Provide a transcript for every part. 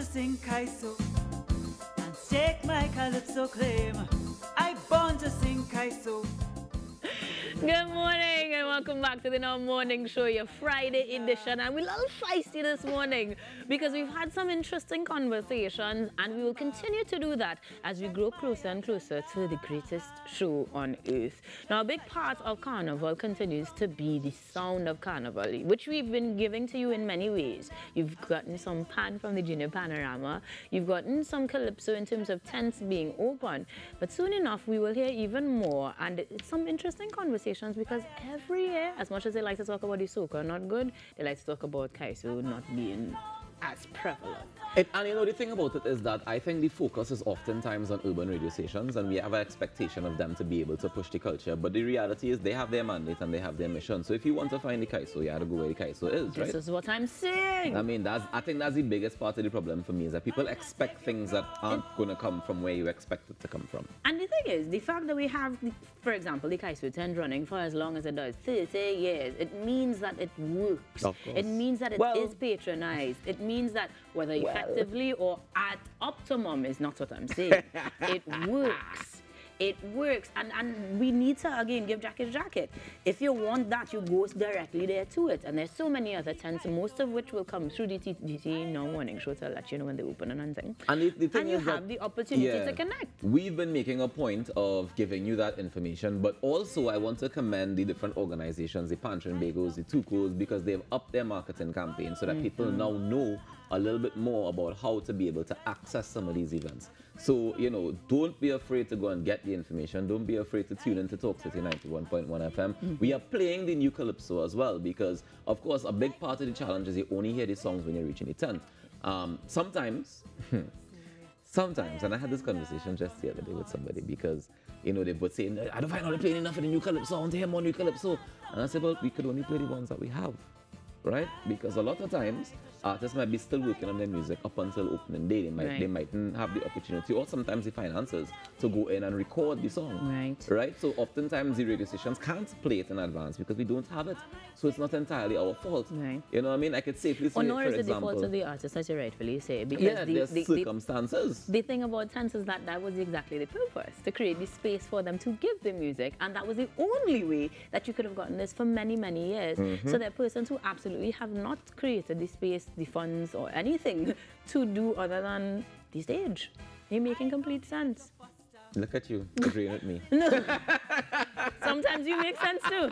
to sing Kaiso and stake my calypso claim. I born to sing Kaiso. Good morning welcome back to the Now Morning Show, your Friday edition. And we're a little feisty this morning because we've had some interesting conversations and we will continue to do that as we grow closer and closer to the greatest show on earth. Now, a big part of Carnival continues to be the sound of Carnival, which we've been giving to you in many ways. You've gotten some pan from the Junior Panorama, you've gotten some calypso in terms of tents being open, but soon enough we will hear even more and some interesting conversations conversations because every year, as much as they like to talk about the soca not good, they like to talk about Kaiso not being as prevalent. It, and you know, the thing about it is that I think the focus is oftentimes on urban radio stations and we have an expectation of them to be able to push the culture. But the reality is they have their mandate and they have their mission. So if you want to find the Kaiso, you have to go where the Kaiso is, right? This is what I'm saying. I mean, that's, I think that's the biggest part of the problem for me is that people expect things that aren't going to come from where you expect it to come from. And the thing is, the fact that we have, for example, the Kaiso tent running for as long as it does, 30 years, it means that it works. Of course. It means that it well, is patronized. It means that whether well. effectively or at optimum is not what I'm saying. it works it works. And, and we need to, again, give jacket jacket. If you want that, you go directly there to it. And there's so many other tents, most of which will come through the TTT Now Morning Show to let you know when they open and anything. And, the, the thing and you have the opportunity yeah, to connect. We've been making a point of giving you that information, but also I want to commend the different organizations, the Pan Trinbago, the TUCOs, because they've upped their marketing campaign so that mm -hmm. people now know a little bit more about how to be able to access some of these events. So, you know, don't be afraid to go and get the information. Don't be afraid to tune into Talk City 91.1 FM. Mm. We are playing the new Calypso as well because, of course, a big part of the challenge is you only hear the songs when you're reaching the tent. Um, sometimes, sometimes, and I had this conversation just the other day with somebody because, you know, they would say, I don't find out they're playing enough of the new Calypso. I want to hear more new Calypso. And I said, well, we could only play the ones that we have right? Because a lot of times artists might be still working on their music up until opening day. They might right. they mightn't have the opportunity or sometimes the finances to go in and record the song. Right. Right? So oftentimes the radio stations can't play it in advance because we don't have it. So it's not entirely our fault. Right. You know what I mean? I could safely say, or nor is it example, the fault of the artist, as you rightfully say. Because yeah, the, there's the, circumstances. The, the thing about Sense is that that was exactly the purpose, to create the space for them to give the music. And that was the only way that you could have gotten this for many, many years. Mm -hmm. So there are persons who absolutely have not created the space, the funds, or anything to do other than the stage. You're making complete sense. Look at you, agreeing with me. no. Sometimes you make sense too.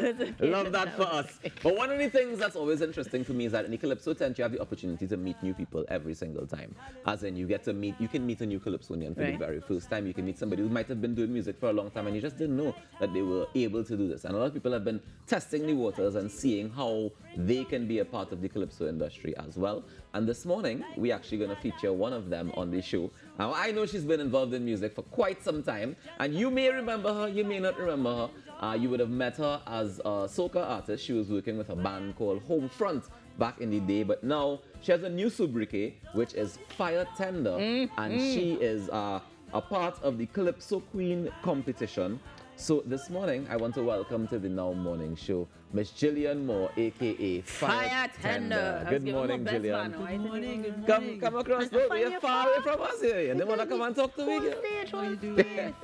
Love that for us. But one of the things that's always interesting for me is that in the Calypso tent, you have the opportunity to meet new people every single time. As in, you get to meet, you can meet a new Calypsonian for right. the very first time. You can meet somebody who might have been doing music for a long time and you just didn't know that they were able to do this. And a lot of people have been testing the waters and seeing how they can be a part of the Calypso industry as well. And this morning, we're actually going to feature one of them on the show. Now, I know she's been involved in music for quite some time, and you may remember her, you may not remember her. Uh, you would have met her as a soca artist. She was working with a band called Homefront back in the day, but now she has a new sobriquet, which is Fire Tender, mm, and mm. she is uh, a part of the Calypso Queen competition. So this morning, I want to welcome to the Now Morning Show, Miss Gillian Moore, aka Fire, Fire Tender. Good morning, Gillian. Good morning, good morning. Come, come across the road. You're far away from us here. You don't want to come and talk to me. How are you doing?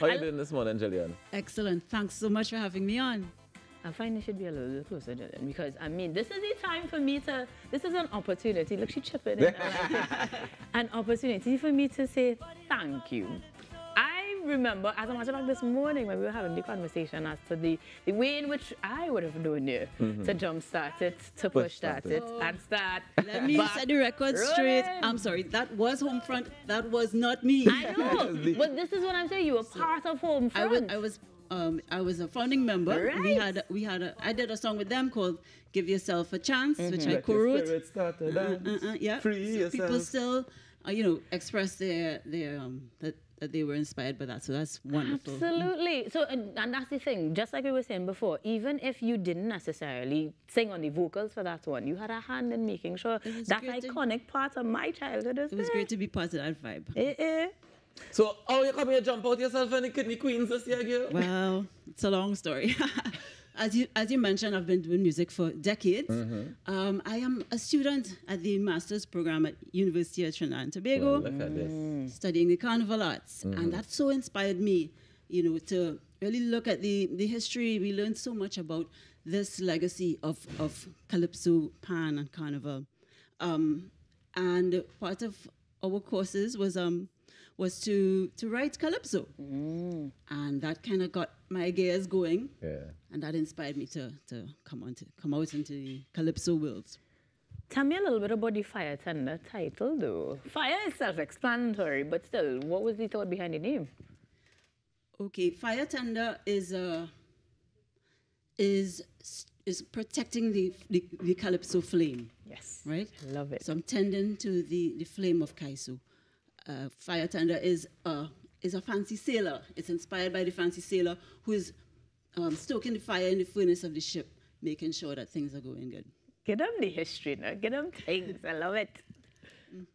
How are you doing this morning, Gillian? Excellent. Thanks so much for having me on. I find it should be a little bit closer, Gillian, because I mean, this is the time for me to, this is an opportunity. Look, she chipping in. an opportunity for me to say thank you remember, as a matter of fact, this morning when we were having the conversation as to the, the way in which I would have done it mm -hmm. to jumpstart it, to push, start it, oh. and start. Let me set the record straight. I'm sorry, that was Homefront. That was not me. I know, but this is what I'm saying. You were so part of Homefront. I was, I was um, I was a founding member. Right. We had we had a, I did a song with them called "Give Yourself a Chance," mm -hmm. which I co-wrote. Uh, uh, uh, yeah, Free so people still, uh, you know, express their their um, that that they were inspired by that. So that's wonderful. Absolutely. So, and, and, that's the thing, just like we were saying before, even if you didn't necessarily sing on the vocals for that one, you had a hand in making sure that iconic to, part of my childhood is It was there. great to be part of that vibe. Eh, eh. So, oh, you come here jump out yourself and the Kidney Queens this year, girl? Well, it's a long story. as you as you mentioned, I've been doing music for decades. Mm-hmm. Um, I am a student at the master's program at University of Trinidad and Tobago, Well, look at this. studying the carnival arts, Mm-hmm. and that so inspired me, you know, to really look at the the history. We learned so much about this legacy of of calypso, pan, and carnival, um, and part of our courses was um was to to write calypso, and that kind of got my gears going Yeah. and that inspired me to to come on to come out into the calypso world. Tell me a little bit about the fire tender title, though. Fire is self-explanatory, but still, what was the thought behind the name? Okay, fire tender is uh is is protecting the, the the calypso flame, Yes. right? Love it. So I'm tending to the the flame of kaiso. Uh, fire tender is uh is a fancy sailor. It's inspired by the fancy sailor who is um, stoking the fire in the furnace of the ship, making sure that things are going good. Get them the history now. Get them things. I love it.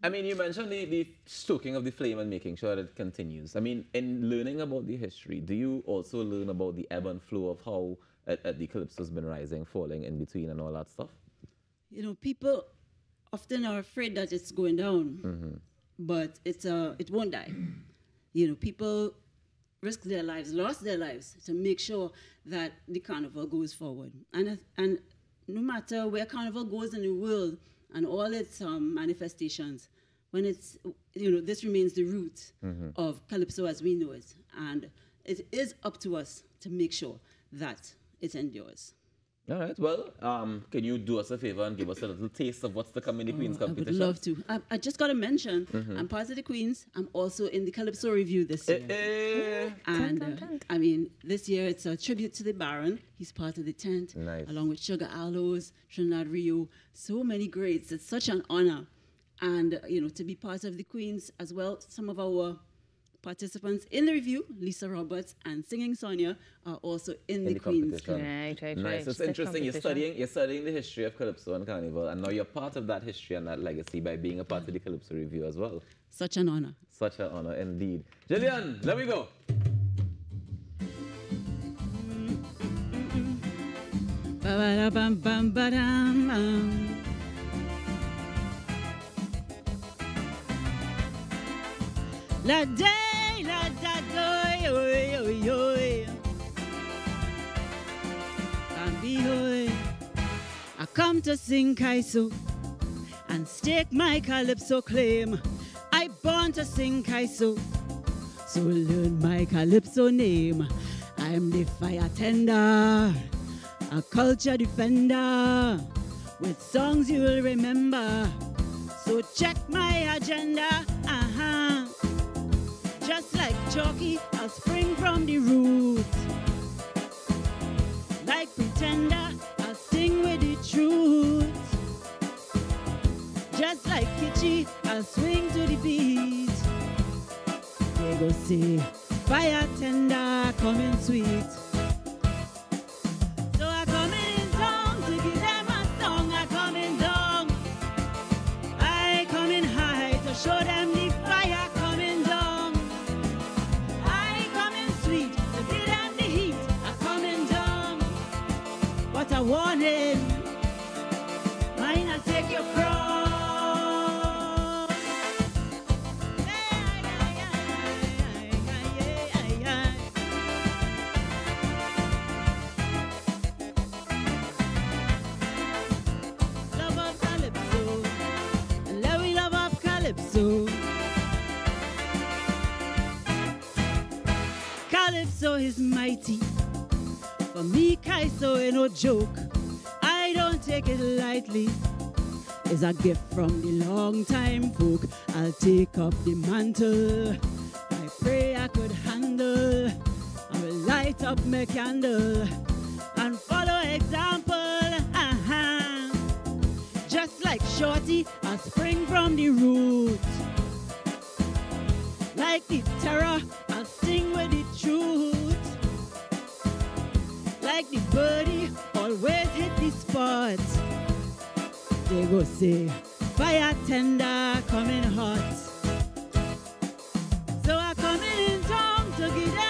I mean, you mentioned the, the stoking of the flame and making sure that it continues. I mean, in learning about the history, do you also learn about the ebb and flow of how uh, uh, the calypso's been rising, falling in between, and all that stuff? you know, people often are afraid that it's going down, but it's uh, it won't die. You know, people risk their lives, lost their lives to make sure that the carnival goes forward. And and no matter where carnival goes in the world and all its um, manifestations, when it's you know this remains the root of calypso as we know it, and it is up to us to make sure that it endures. All right. Well, um, can you do us a favor and give us a little taste of what's to come in the Queen's Oh, I would love to. I, I just got to mention, I'm part of the Queens. I'm also in the Calypso Revue this year. Eh, eh. And uh, I mean, this year it's a tribute to the Baron. He's part of the tent, Nice. along with Sugar Aloes, Trinidad Rio. So many greats. It's such an honor. And, uh, you know, to be part of the Queens as well. Some of our participants in the revue, Lisa Roberts and Singing Sonia, are also in, In the, the Queens. competition. Right, right, Nice. right. It's Stiff interesting. You're studying. You're studying the history of calypso and carnival, and now you're part of that history and that legacy by being a part of the calypso revue as well. Such an honor. Such an honor indeed. Gillian, let me go. Ba-ba-da-bam-bam-ba-dam. La day, la da doy, I come to sing Kaiso and stake my calypso claim. I born to sing Kaiso, so learn my calypso name. I'm the fire tender, a culture defender, with songs you'll remember. So check my agenda. Just like Chalky, I'll spring from the root. Like pretender, I'll sing with the truth. Just like Kitschy, I'll swing to the beat. They go say, fire tender, coming sweet. So I What a warning. Mine, I'll take your cross. Love of Calypso. Love love of Calypso. Calypso is mighty. For me, Kaiso ain't no joke. I don't take it lightly. It's a gift from the long time folk. I'll take up the mantle. I pray I could handle. I will light up my candle and follow example. Uh-huh. Just like Shorty, I spring from the root. Like the terror, I'll sing with the truth. Like the birdie, always hit the spot. They go say, fire tender, coming hot. So I come in song to get